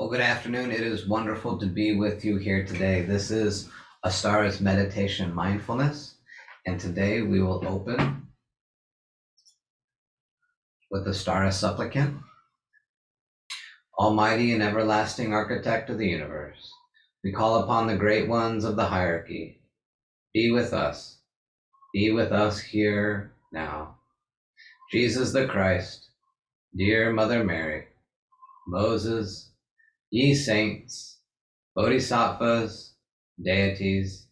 Well, good afternoon. It is wonderful to be with you here today. This is Astara's Meditation Mindfulness, and today we will open with the Astara Supplicant. Almighty and everlasting architect of the universe, we call upon the great ones of the hierarchy. Be with us. Be with us here now. Jesus the Christ, dear Mother Mary, Moses, ye saints, bodhisattvas, deities,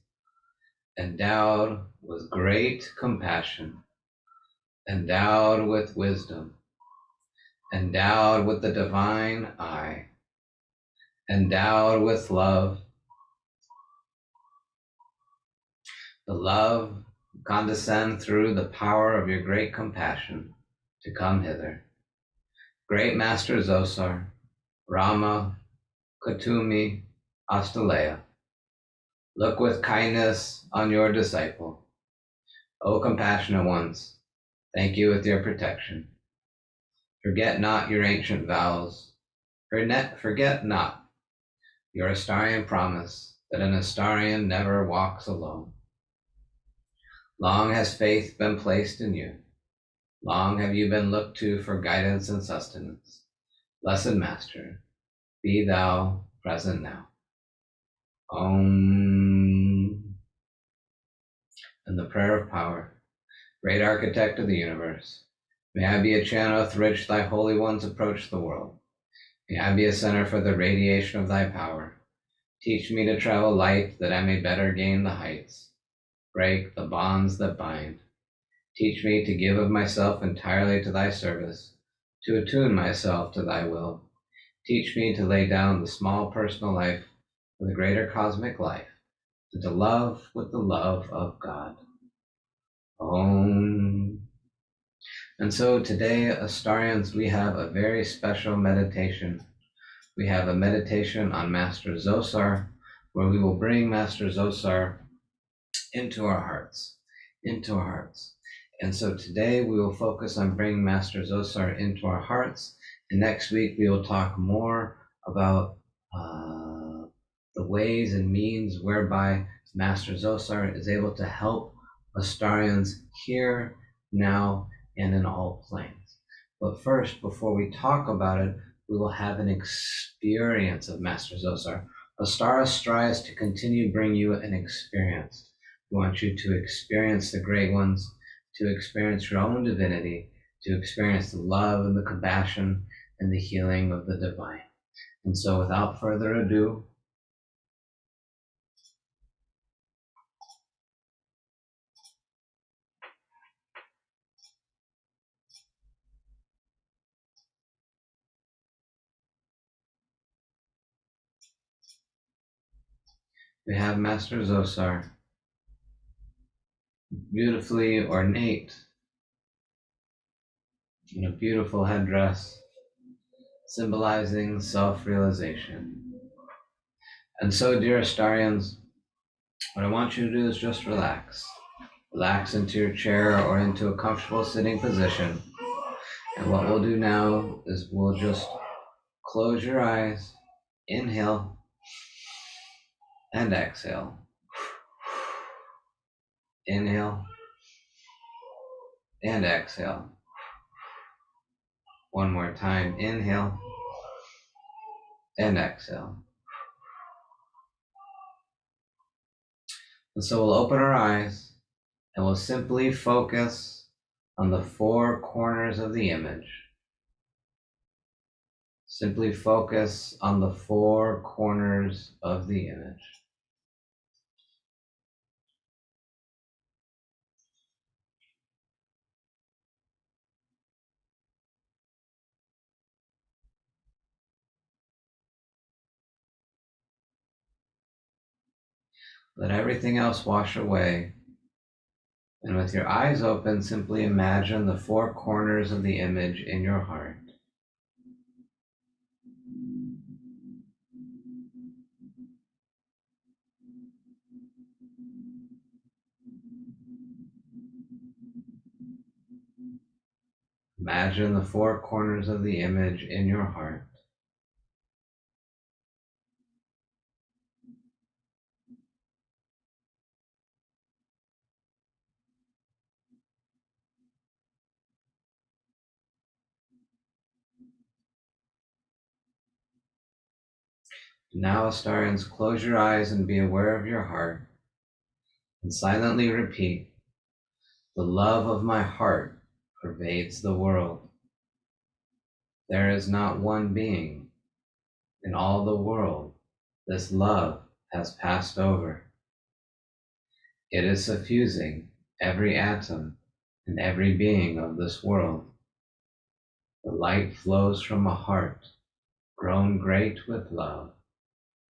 endowed with great compassion, endowed with wisdom, endowed with the divine eye, endowed with love, the love condescend through the power of your great compassion to come hither. Great Master Zoser, Rama, Kuthumi Astaleya. Look with kindness on your disciple. O compassionate ones, thank you with your protection. Forget not your ancient vows. Forget not your Astarian promise that an Astarian never walks alone. Long has faith been placed in you. Long have you been looked to for guidance and sustenance. Blessed Master, be thou present now. Om. And the prayer of power, great architect of the universe, may I be a channel through which thy holy ones approach the world. May I be a center for the radiation of thy power. Teach me to travel light that I may better gain the heights, break the bonds that bind. Teach me to give of myself entirely to thy service, to attune myself to thy will Teach me to lay down the small personal life for the greater cosmic life, and to love with the love of God. Om. And so today, Astarians, we have a very special meditation. We have a meditation on Master Zoser, where we will bring Master Zoser into our hearts, into our hearts. And so today we will focus on bringing Master Zoser into our hearts and next week, we will talk more about uh, the ways and means whereby Master Zoser is able to help Astarians here, now, and in all planes. But first, before we talk about it, we will have an experience of Master Zoser. Astara strives to continue bring you an experience. We want you to experience the great ones, to experience your own divinity, to experience the love and the compassion and the healing of the divine. And so, without further ado, we have Master Zoser, beautifully ornate in a beautiful headdress symbolizing self realization. And so, dear Astarians, what I want you to do is just relax. Relax into your chair or into a comfortable sitting position. And what we'll do now is we'll just close your eyes, inhale, and exhale. Inhale and exhale. One more time. Inhale and exhale. And so we'll open our eyes and we'll simply focus on the four corners of the image. Simply focus on the four corners of the image. Let everything else wash away. And with your eyes open, simply imagine the four corners of the image in your heart. Imagine the four corners of the image in your heart. Now, Astarians, close your eyes and be aware of your heart and silently repeat The love of my heart pervades the world. There is not one being in all the world this love has passed over. It is suffusing every atom and every being of this world. The light flows from a heart grown great with love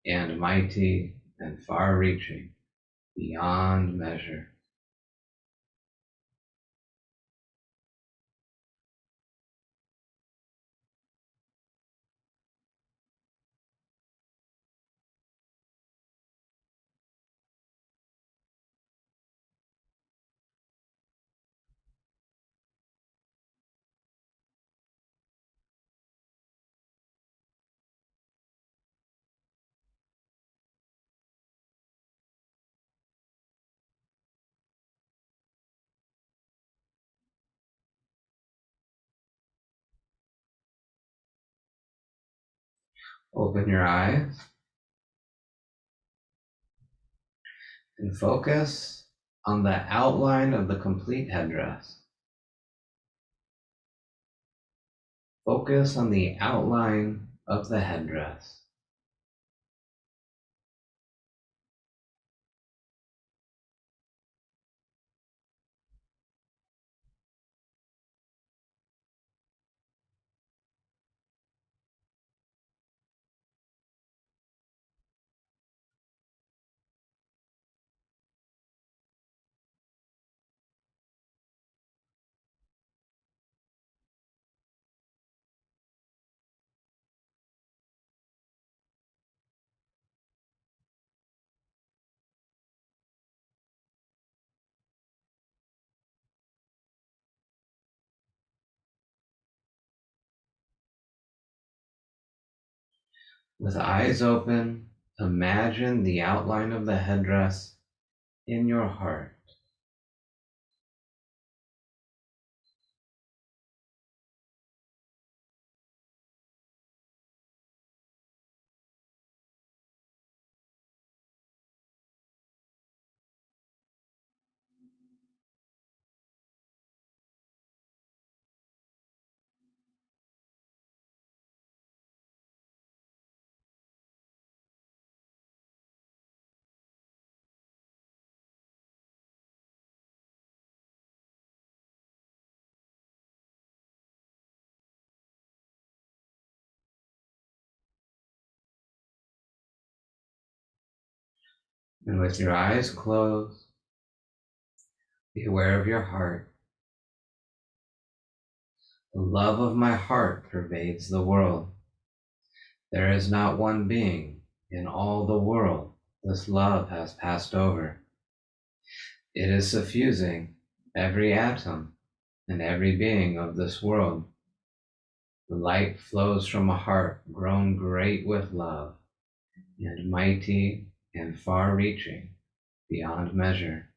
and mighty and far reaching beyond measure. Open your eyes and focus on the outline of the complete headdress. Focus on the outline of the headdress. With eyes open, imagine the outline of the headdress in your heart. And with your eyes closed, be aware of your heart. The love of my heart pervades the world. There is not one being in all the world this love has passed over. It is suffusing every atom and every being of this world. The light flows from a heart grown great with love and mighty and far reaching beyond measure.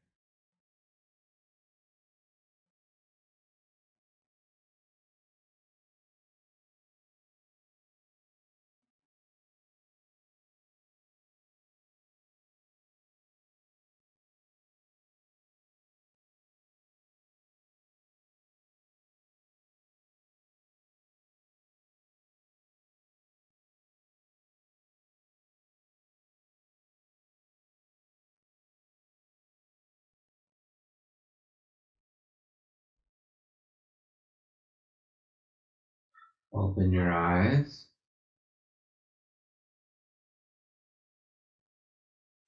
Open your eyes.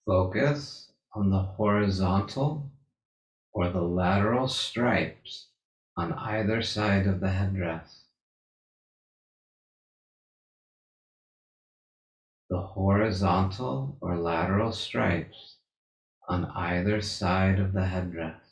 Focus on the horizontal or the lateral stripes on either side of the headdress. The horizontal or lateral stripes on either side of the headdress.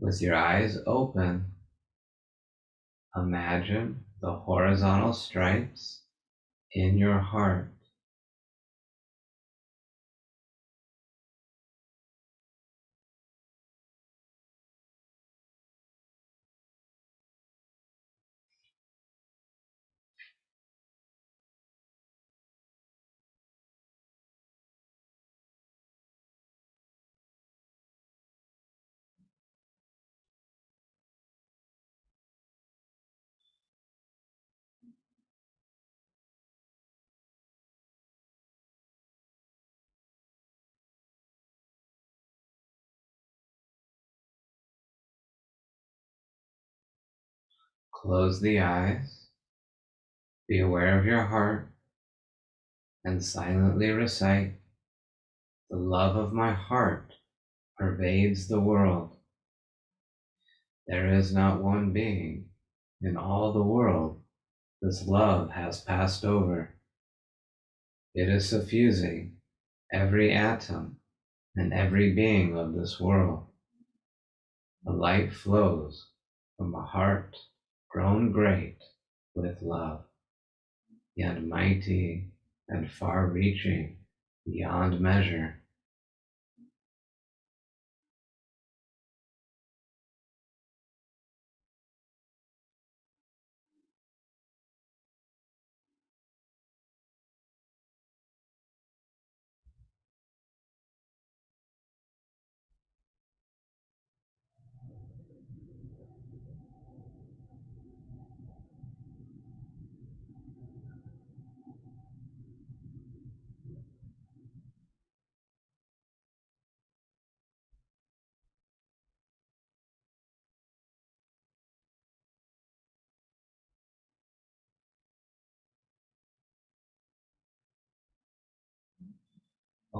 With your eyes open, imagine the horizontal stripes in your heart. Close the eyes, be aware of your heart, and silently recite The love of my heart pervades the world. There is not one being in all the world this love has passed over. It is suffusing every atom and every being of this world. The light flows from a heart grown great with love, yet mighty and far reaching beyond measure.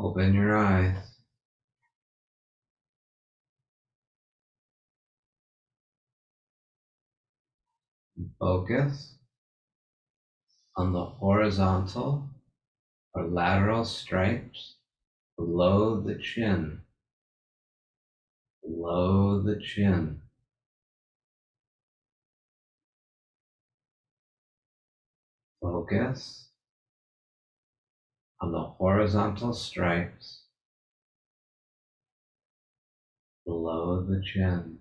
Open your eyes. Focus on the horizontal or lateral stripes below the chin. Below the chin. Focus on the horizontal stripes below the chin.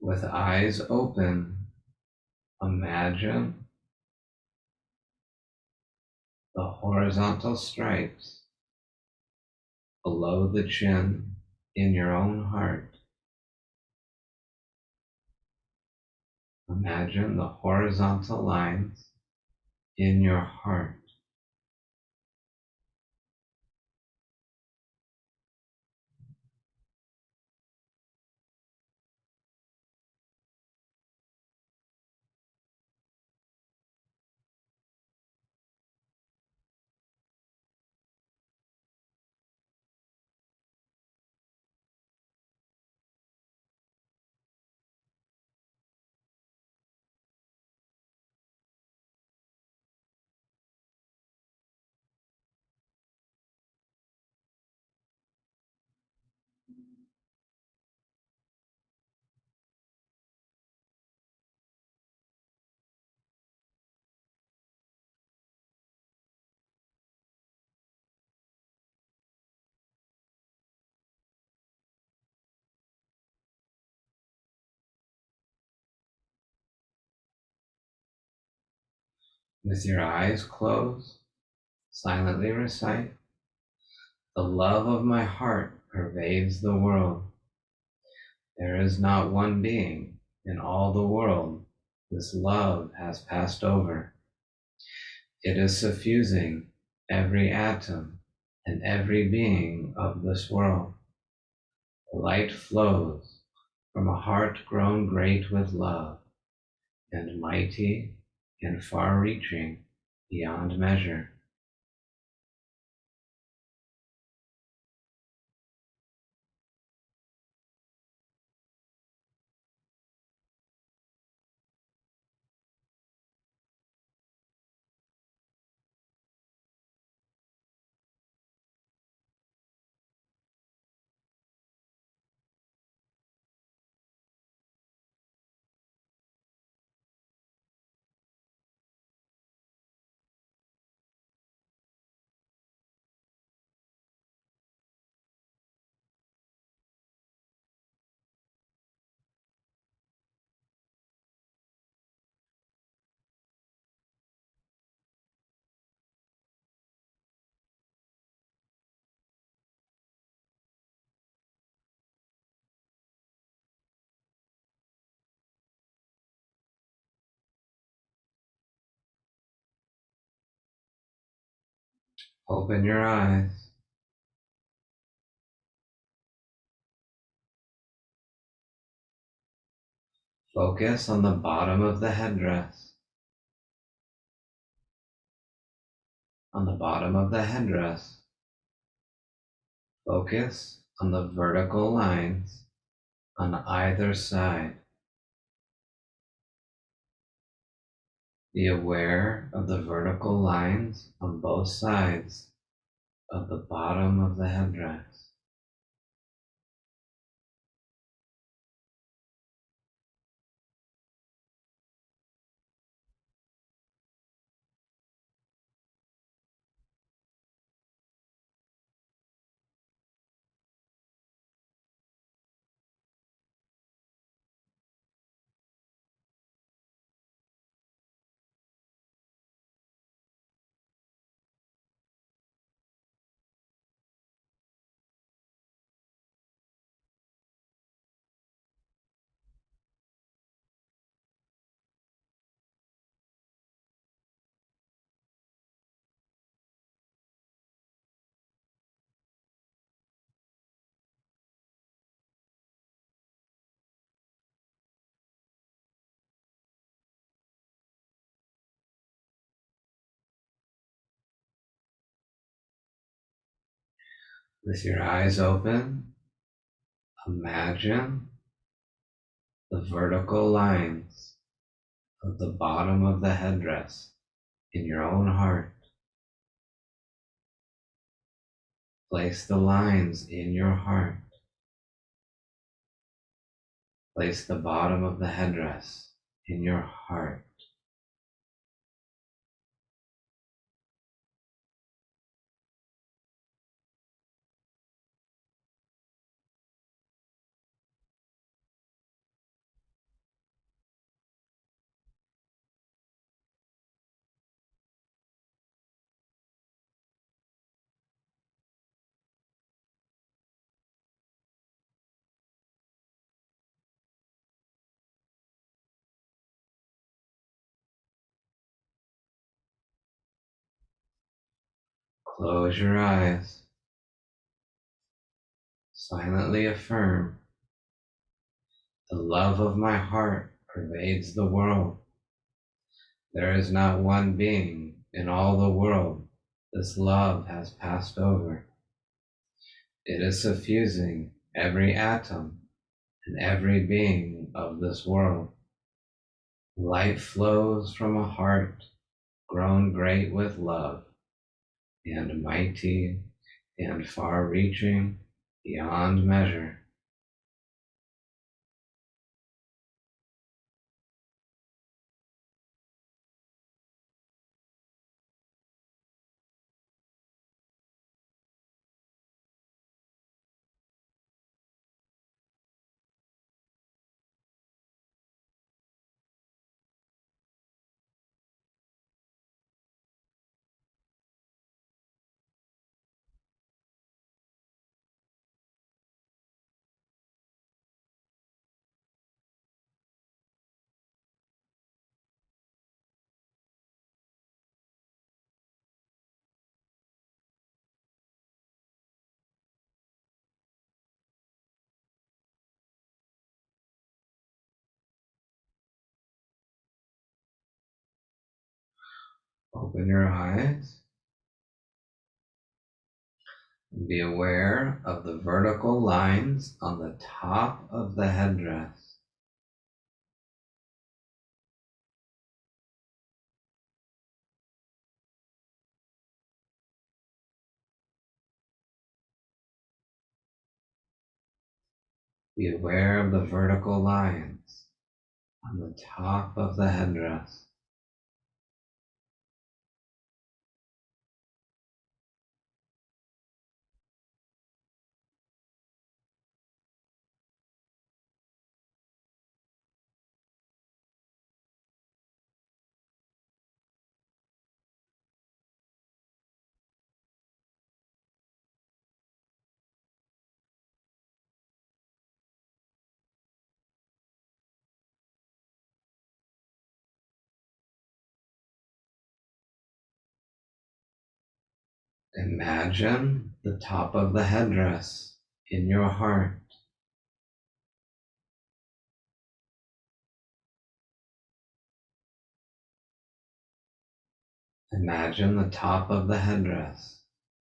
With eyes open, imagine the horizontal stripes below the chin in your own heart. Imagine the horizontal lines in your heart. With your eyes closed, Silently recite The love of my heart pervades the world. There is not one being in all the world this love has passed over. It is suffusing every atom and every being of this world. The light flows from a heart grown great with love and mighty and far reaching beyond measure. Open your eyes. Focus on the bottom of the headdress. On the bottom of the headdress, focus on the vertical lines on either side. Be aware of the vertical lines on both sides of the bottom of the headdress. With your eyes open, imagine the vertical lines of the bottom of the headdress in your own heart. Place the lines in your heart. Place the bottom of the headdress in your heart. Close your eyes. Silently affirm the love of my heart pervades the world. There is not one being in all the world this love has passed over. It is suffusing every atom and every being of this world. Light flows from a heart grown great with love and mighty and far reaching beyond measure. Open your eyes. Be aware of the vertical lines on the top of the headdress. Be aware of the vertical lines on the top of the headdress. Imagine the top of the headdress in your heart. Imagine the top of the headdress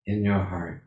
in your heart.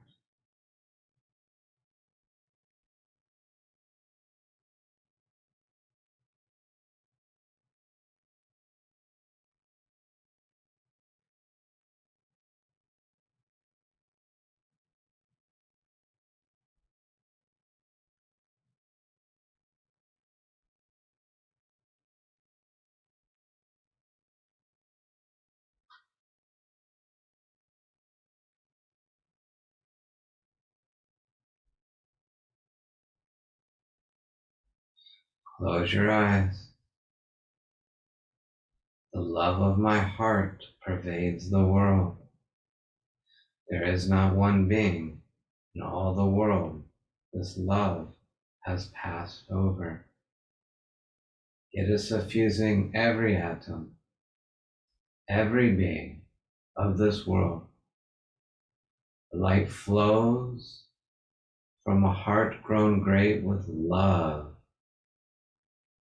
Close your eyes. The love of my heart pervades the world. There is not one being in all the world this love has passed over. It is suffusing every atom, every being of this world. The light flows from a heart grown great with love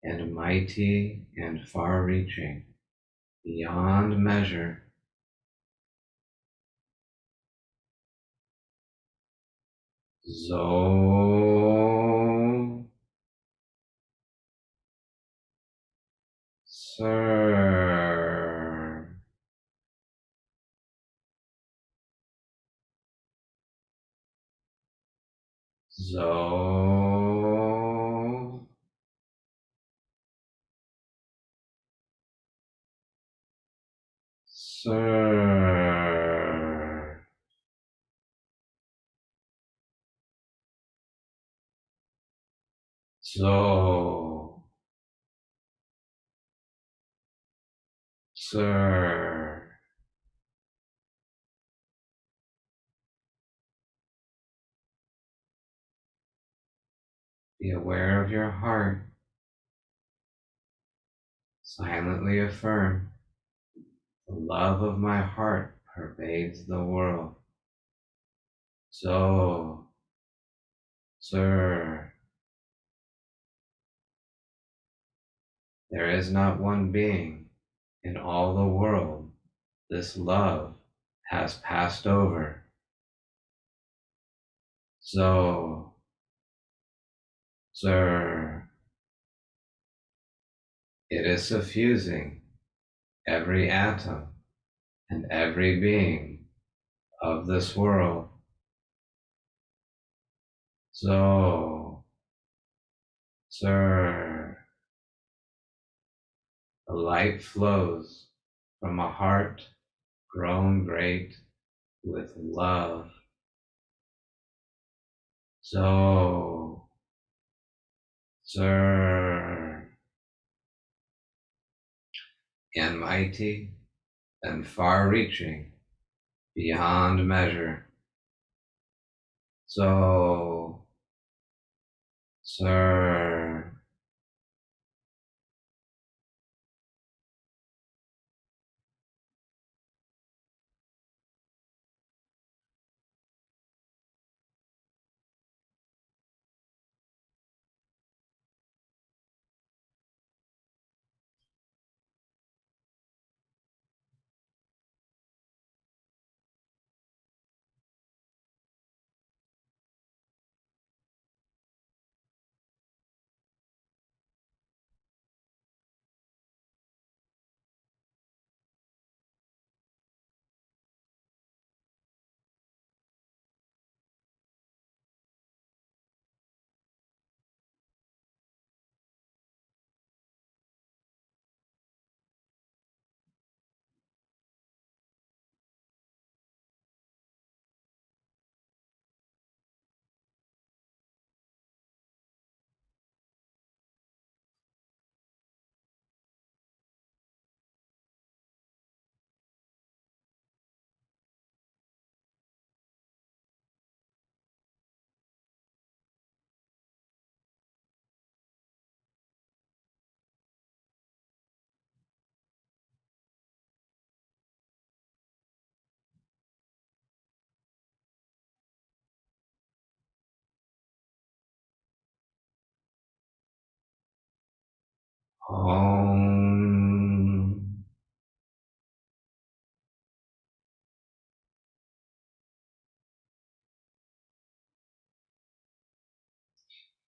and mighty and far reaching beyond measure. Sir Zo Sir So Sir Be aware of your heart. Silently affirm the love of my heart pervades the world. So, Sir, there is not one being in all the world this love has passed over. So, Sir, it is suffusing every atom and every being of this world. So, Sir, the light flows from a heart grown great with love. So, Sir, and mighty and far reaching beyond measure. So, Sir, Om.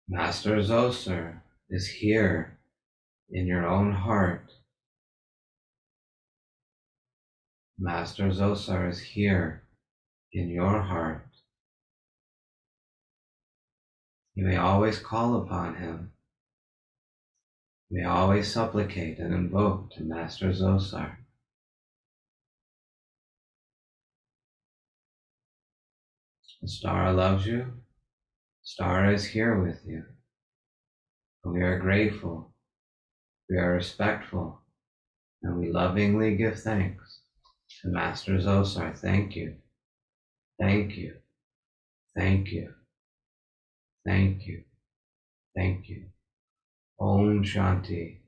Master Zoser is here in your own heart. Master Zoser is here in your heart. You may always call upon him. May always supplicate and invoke to Master Zoser. The star loves you. Star is here with you. We are grateful. We are respectful. And we lovingly give thanks to Master Zoser. Thank you. Thank you. Thank you. Thank you. Thank you. Om Shanti,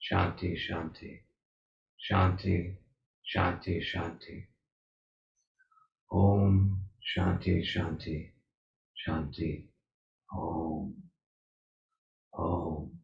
Shanti, Shanti, Shanti, Shanti, Shanti. Om Shanti, Shanti, Shanti, Om, Om.